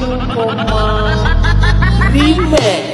Luma Remix